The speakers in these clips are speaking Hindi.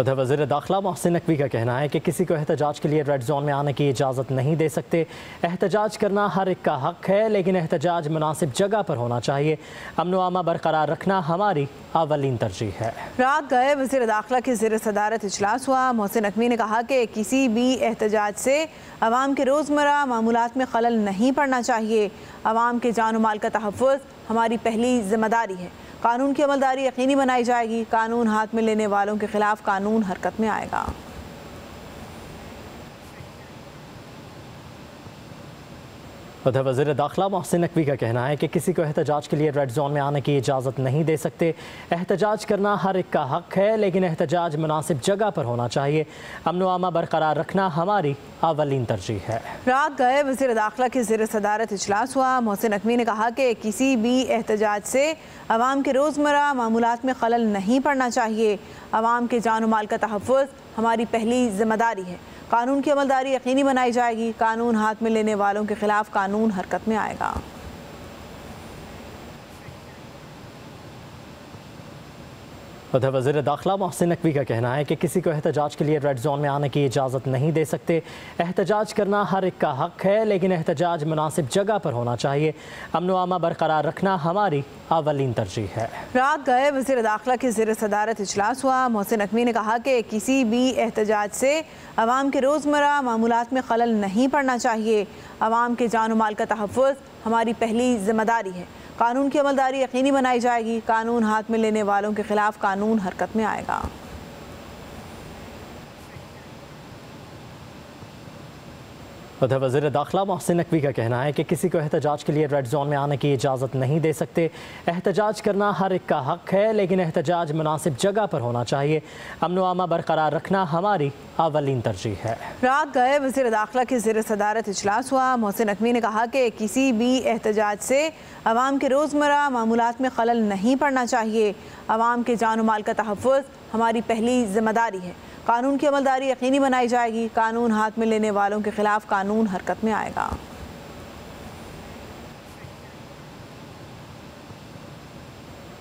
उधर वज़ीर दाखिला मोहसिन नकवी का कहना है कि किसी को एहतजाज के लिए रेड जोन में आने की इजाज़त नहीं दे सकते। एहतजाज करना हर एक का हक है, लेकिन एहतजाज मुनासिब जगह पर होना चाहिए। अमन अमा बरकरार रखना हमारी अवलिन तरजीह है। रात गए वजी दाखिला के जेर सदारत इजलास हुआ। मोहसिन नकवी ने कहा कि किसी भी एहतजाज से आवाम के रोज़मर्रा मामूलत में खलल नहीं पड़ना चाहिए। आवाम के जान माल का तहफ़ हमारी पहली ज़िम्मेदारी है। कानून की अमलदारी यकीनी बनाई जाएगी। कानून हाथ में लेने वालों के खिलाफ कानून हरकत में आएगा। उधर वज़ीर दाखिला मोहसिन नकवी का कहना है कि किसी को एहतजाज के लिए रेड जोन में आने की इजाज़त नहीं दे सकते। एहतजाज करना हर एक का हक है, लेकिन एहतजाज मुनासिब जगह पर होना चाहिए। अमन अमा बरकरार रखना हमारी अवलिन तरजीह है। रात गए वज़ीर दाखिला के जेर सदारत इजलास हुआ। मोहसिन नकवी ने कहा कि किसी भी एहतजाज से आवाम के रोज़मर्रा मामूलत में खलल नहीं पड़ना चाहिए। आवाम के जान माल का तहफ़ हमारी पहली ज़िम्मेदारी है। कानून की अमलदारी यकीनी बनाई जाएगी। कानून हाथ में लेने वालों के खिलाफ कानून हरकत में आएगा। उधर वज़ीर दाखिला मोहसिन नकवी का कहना है कि किसी को एहतजाज के लिए रेड जोन में आने की इजाज़त नहीं दे सकते। एहतजाज करना हर एक का हक है, लेकिन एहतजाज मुनासिब जगह पर होना चाहिए। अमन अमा बरकरार रखना हमारी अवलिन तरजीह है। रात गए, वज़ीर दाखिला के जेर सदारत इजलास हुआ। मोहसिन नकवी ने कहा कि किसी भी एहतजाज से आवाम के रोज़मर्रा मामूलत में खलल नहीं पड़ना चाहिए। आवाम के जान माल का तहफ़ हमारी पहली ज़िम्मेदारी है। कानून की अमलदारी यकीनी बनाई जाएगी। कानून हाथ में लेने वालों के खिलाफ कानून हरकत में आएगा। उधर वज़ीर दाखिला मोहसिन नकवी का कहना है कि किसी को एहतजाज के लिए रेड जोन में आने की इजाज़त नहीं दे सकते। एहतजाज करना हर एक का हक है, लेकिन एहतजाज मुनासिब जगह पर होना चाहिए। अमन अमा बरकरार रखना हमारी अवलिन तरजीह है। रात गए, वज़ीर दाखिला के जेर सदारत इजलास हुआ। मोहसिन नकवी ने कहा कि किसी भी एहतजाज से आवाम के रोज़मर्रा मामूलत में खलल नहीं पड़ना चाहिए। आवाम के जान माल का तहफ़ हमारी पहली ज़िम्मेदारी है। कानून की अमलदारी यकीनी बनाई जाएगी। कानून हाथ में लेने वालों के खिलाफ कानून हरकत में आएगा।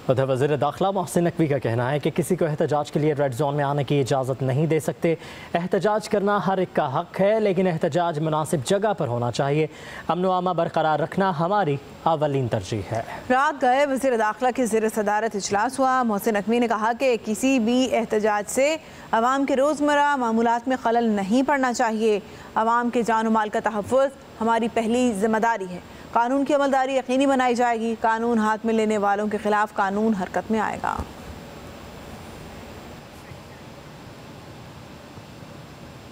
उधर वज़ीर दाखिला मोहसिन नकवी का कहना है कि किसी को एहतजाज के लिए रेड जोन में आने की इजाज़त नहीं दे सकते। एहतजाज करना हर एक का हक है, लेकिन एहतजाज मुनासिब जगह पर होना चाहिए। अमन अमा बरकरार रखना हमारी अवलिन तरजीह है। रात गए, वज़ीर दाखिला के जेर सदारत इजलास हुआ। मोहसिन नकवी ने कहा कि किसी भी एहतजाज से आवाम के रोज़मर्रा मामूलत में खलल नहीं पड़ना चाहिए। आवाम के जान माल का तहफ़ हमारी पहली ज़िम्मेदारी है। कानून की अमलदारी यकीनी बनाई जाएगी। कानून हाथ में लेने वालों के खिलाफ कानून हरकत में आएगा।